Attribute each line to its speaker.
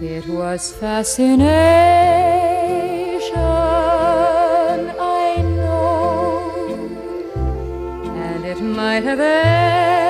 Speaker 1: It was fascination, I know, and it might have ended